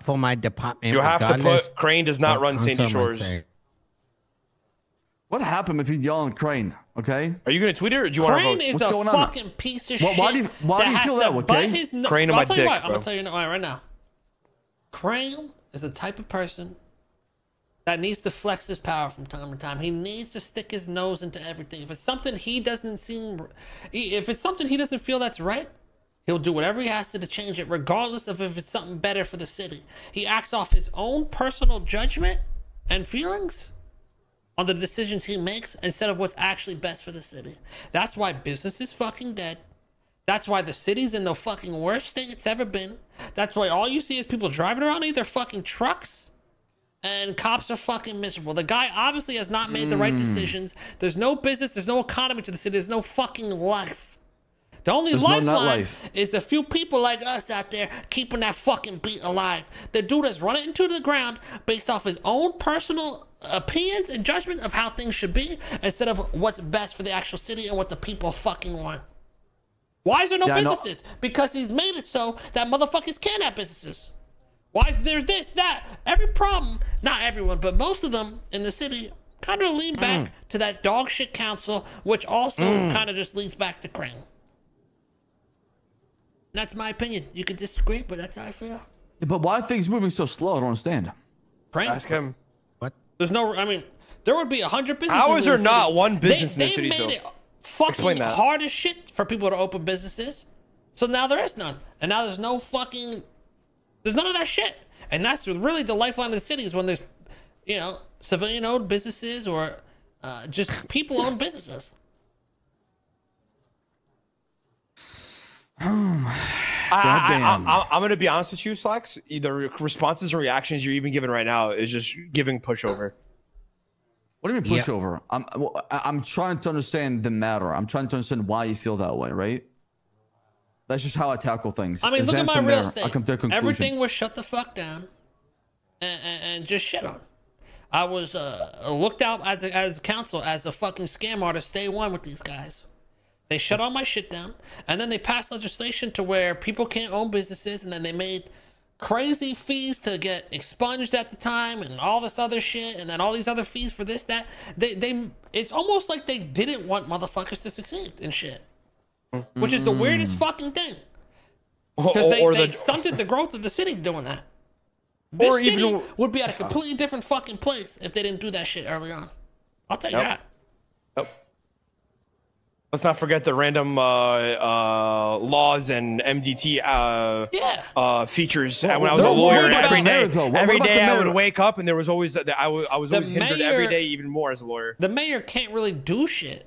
for my department. You have to put Crane does not run Sandy Shores. What happened if you yell at Crane? Okay. Are you gonna tweet it or do you want to Crane vote? is What's a going on? fucking piece of Why- shit. why do you- why do you feel that way, okay? his no- Crane on my dick, why. I'm gonna tell you why right now. Crane is the type of person that needs to flex his power from time to time. He needs to stick his nose into everything. If it's something he doesn't seem, if it's something he doesn't feel that's right, he'll do whatever he has to to change it, regardless of if it's something better for the city. He acts off his own personal judgment and feelings on the decisions he makes instead of what's actually best for the city. That's why business is fucking dead. That's why the city's in the fucking worst state it's ever been. That's why all you see is people driving around in their fucking trucks and cops are fucking miserable. The guy obviously has not made the right hmm. decisions. There's no business, there's no economy to the city, there's no fucking life. The only There's no uh, lifeline is the few people like us out there keeping that fucking beat alive. The dude has run it into the ground based off his own personal opinions and judgment of how things should be instead of what's best for the actual city and what the people fucking want. Why is there no Yeah, businesses? Because he's made it so that motherfuckers can't have businesses. Why is there this, that? Every problem, not everyone, but most of them in the city kind of lean back Mm. to that dog shit council, which also kind of just leads back to Crane. That's my opinion. You could disagree, but that's how I feel. But why are things moving so slow? I don't understand. Crane? Ask him. What? There's no, I mean, there would be a hundred businesses. How is in there the not one business in they, the city, They though? made it fucking Explain that. hard as shit for people to open businesses. So now there is none, and now there's no fucking, there's none of that shit. And that's really the lifeline of the city is when there's, you know, civilian-owned businesses or uh, just people-owned businesses. I, I, Goddamn. I, I, am gonna be honest with you, Slacks. The responses and reactions you're even giving right now is just giving pushover. What do you mean Yeah. pushover? I'm I- I'm trying to understand the matter. I'm trying to understand why you feel that way, right? That's just how I tackle things. I mean, And look at my real there, estate. I come to a conclusion. Everything was shut the fuck down, and, and, and just shit on. I was uh, looked out as a, as counsel as a fucking scam artist day one with these guys. They shut all my shit down, and then they passed legislation to where people can't own businesses, and then they made crazy fees to get expunged at the time, and all this other shit, and then all these other fees for this that. They they it's almost like they didn't want motherfuckers to succeed and shit, which is the weirdest fucking thing because they, the stunted the growth of the city doing that. This Or city even- would be at a completely different fucking place if they didn't do that shit early on. I'll tell you Yep. that. Yep. Let's not forget the random uh, uh, laws and MDT uh, Yeah. uh, features. Well, when I was a don't lawyer, worry about every the day, mayor, though. What- every what day I would wake up and there was always I was I was The always hindered every mayor- day even more as a lawyer. The mayor can't really do shit.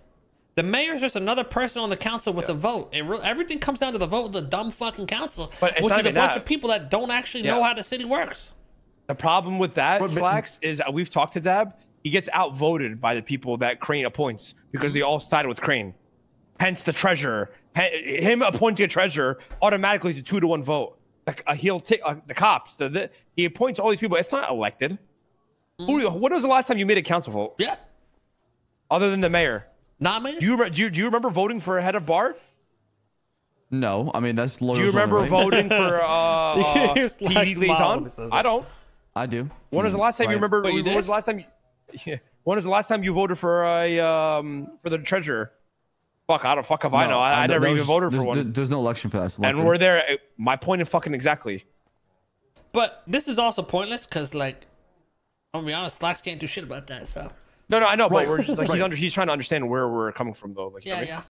The mayor's just another person on the council with a vote. It re- everything comes down to the vote of the dumb fucking council, But which is a bunch that. of people that don't actually know how the city works. The problem with that, But- but- Slacks, is uh, we've talked to Dab. He gets outvoted by the people that Crane appoints because they all sided with Crane. Hence the treasurer. H- Him appointing a treasurer automatically to two to one vote. Like uh, he'll take uh, the cops. The, the he appoints all these people. It's not elected. Who, when was the last time you made a council vote Yeah. other than the mayor? Not me. Do you, re- do you do you remember voting for a head of bar? No, I mean that's lawyers. Do you remember only, right? voting for uh, uh You're Slacks' PD mom liaison? I don't. I do. When was the last time you remember? Wait, you when was the last time? You, yeah. When was the last time you voted for a um for the treasurer? Fuck, I don't fuck if I know. I, I never even voted for there's- one. There's no election for that. it's and we're there. uh, My point in fucking exactly. But this is also pointless because, like, I'm gonna be honest, Slacks can't do shit about that. So No, no, I know, but we're just, like he's under. He's trying to understand where we're coming from, though. Like, you know yeah, what I mean? yeah.